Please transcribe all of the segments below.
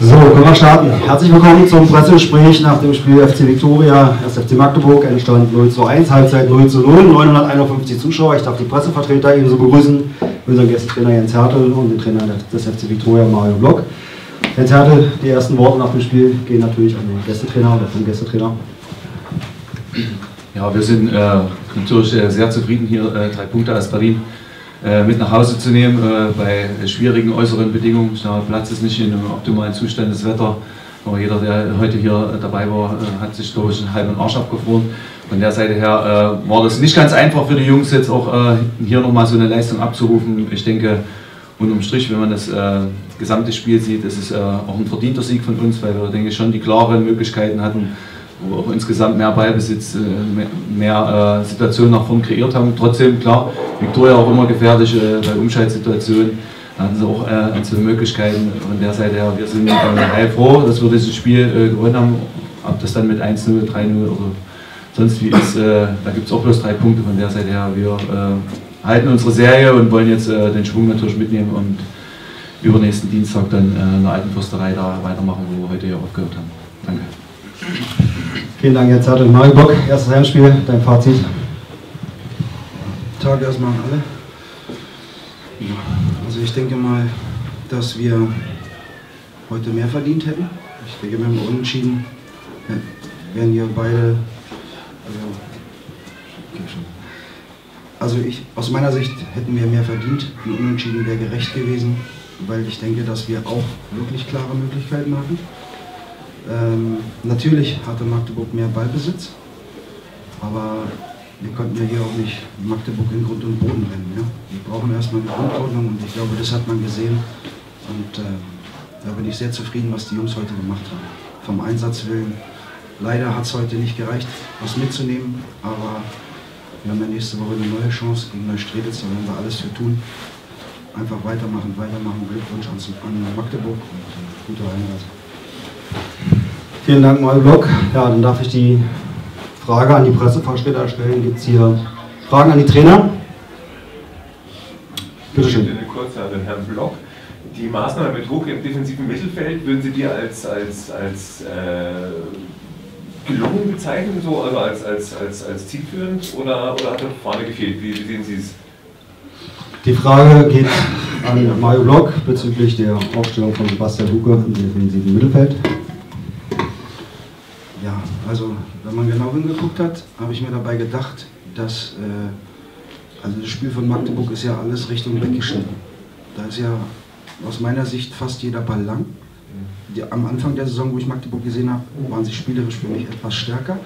So, können wir starten. Herzlich willkommen zum Pressegespräch nach dem Spiel FC Viktoria, FC Magdeburg, Endstand 0 zu 1, Halbzeit 0 zu 0, 951 Zuschauer. Ich darf die Pressevertreter ebenso begrüßen, unseren Gästetrainer Jens Hertel und den Trainer des FC Viktoria Mario Block. Jens Hertel, die ersten Worte nach dem Spiel gehen natürlich an den Gästetrainer oder vom Gästetrainer. Ja, wir sind äh, natürlich äh, sehr zufrieden, hier äh, drei Punkte aus Berlin mit nach Hause zu nehmen äh, bei schwierigen äußeren Bedingungen. Der Platz ist nicht in einem optimalen Zustand, das Wetter. Aber jeder, der heute hier dabei war, äh, hat sich, glaube ich, einen halben Arsch abgefroren. Von der Seite her war das nicht ganz einfach für die Jungs, jetzt auch hier nochmal so eine Leistung abzurufen. Ich denke, unterm Strich, wenn man das gesamte Spiel sieht, ist es auch ein verdienter Sieg von uns, weil wir, denke ich, schon die klaren Möglichkeiten hatten, wo wir auch insgesamt mehr Ballbesitz, mehr, mehr Situationen nach vorn kreiert haben. Trotzdem, klar, Viktoria auch immer gefährlich äh, bei Umschaltsituationen. Da hatten sie auch äh, einzelne Möglichkeiten von der Seite her. Wir sind äh, heilfroh, dass wir dieses Spiel äh, gewonnen haben. Ob das dann mit 1-0, 3-0 oder sonst wie ist, äh, da gibt es auch bloß drei Punkte von der Seite her. Wir äh, halten unsere Serie und wollen jetzt äh, den Schwung natürlich mitnehmen und übernächsten Dienstag dann in der alten Fürsterei da weitermachen, wo wir heute hier aufgehört haben. Danke. Vielen Dank, Jens Hartl. Mario Bock, erstes Heimspiel, dein Fazit. Tag erstmal an alle. Also ich denke mal, dass wir heute mehr verdient hätten. Ich denke, wir haben unentschieden, wären hier beide. Also, also ich, aus meiner Sicht hätten wir mehr verdient. Ein Unentschieden wäre gerecht gewesen, weil ich denke, dass wir auch wirklich klare Möglichkeiten hatten. Ähm, natürlich hatte Magdeburg mehr Ballbesitz, aber wir konnten ja hier auch nicht Magdeburg in Grund und Boden rennen. Ja? Wir brauchen erstmal eine Grundordnung und ich glaube, das hat man gesehen. Und äh, da bin ich sehr zufrieden, was die Jungs heute gemacht haben. Vom Einsatz willen. Leider hat es heute nicht gereicht, was mitzunehmen, aber wir haben ja nächste Woche eine neue Chance gegen Neustrelitz, da werden wir alles für tun. Einfach weitermachen, weitermachen. Glückwunsch an, Magdeburg und äh, gute Einreise. Vielen Dank, Mario Block. Ja, dann darf ich die Frage an die Pressevertreter stellen. Gibt es hier Fragen an die Trainer? Bitte schön. Eine kurze an den Herrn Block. Die Maßnahme mit Druck im defensiven Mittelfeld, würden Sie die als, als, als äh, gelungen bezeichnen, so, also als, als, als, als zielführend oder, oder hat da vorne gefehlt? Wie, wie sehen Sie es? Die Frage geht an Mario Block bezüglich der Aufstellung von Sebastian Huke im defensiven Mittelfeld. Ja, also wenn man genau hingeguckt hat, habe ich mir dabei gedacht, dass äh, also das Spiel von Magdeburg ist ja alles Richtung weggeschnitten. Da ist ja aus meiner Sicht fast jeder Ball lang. Die, am Anfang der Saison, wo ich Magdeburg gesehen habe, waren sie spielerisch für mich etwas stärker.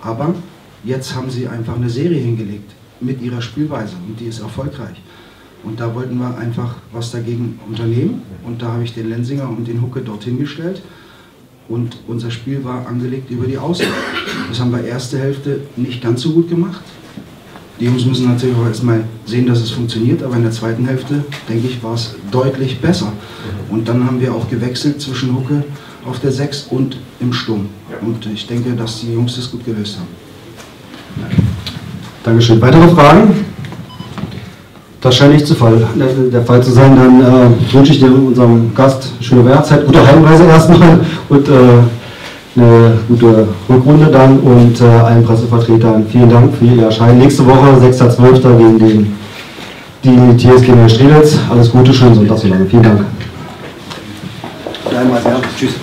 Aber jetzt haben sie einfach eine Serie hingelegt mit ihrer Spielweise und die ist erfolgreich. Und da wollten wir einfach was dagegen unternehmen. Und da habe ich den Lensinger und den Hucke dorthin gestellt. Und unser Spiel war angelegt über die Außen. Das haben wir erste Hälfte nicht ganz so gut gemacht. Die Jungs müssen natürlich auch erstmal sehen, dass es funktioniert, aber in der zweiten Hälfte, denke ich, war es deutlich besser. Und dann haben wir auch gewechselt zwischen Hucke auf der 6 und im Sturm. Und ich denke, dass die Jungs das gut gelöst haben. Dankeschön. Weitere Fragen? Das scheint nicht zu Fall, der Fall zu sein. Dann äh, wünsche ich dir unserem Gast schöne Weihnachtszeit, gute Heimreise erstmal und äh, eine gute Rückrunde dann und äh, allen Pressevertretern vielen Dank für Ihr Erscheinen. Nächste Woche, 6.12. gegen den, die TSG Strelitz. Alles Gute, schönen Sonntag so. Vielen Dank. Einmal, ja. Tschüss.